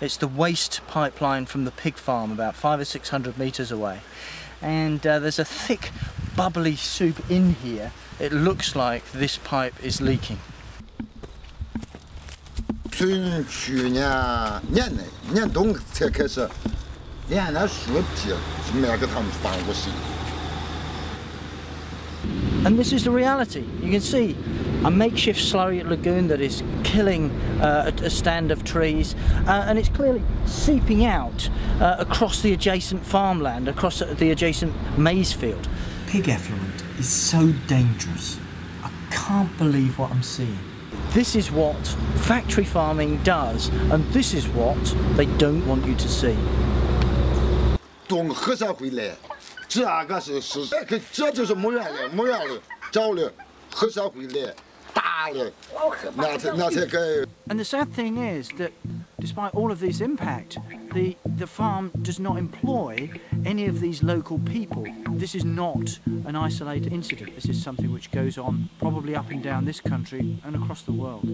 It's the waste pipeline from the pig farm, about five or six hundred meters away. And uh, there's a thick, bubbly soup in here. It looks like this pipe is leaking. And this is the reality. You can see a makeshift slurry lagoon that is killing uh, a, a stand of trees, uh, and it's clearly seeping out uh, across the adjacent farmland, across the adjacent maize field. Pig effluent is so dangerous. I can't believe what I'm seeing. This is what factory farming does, and this is what they don't want you to see. 动黑社会来，这个是是，这这就是墓园的墓园的找的黑社会来打的，那才那才该。 And the sad thing is that despite all of this impact, the, the farm does not employ any of these local people. This is not an isolated incident. This is something which goes on probably up and down this country and across the world.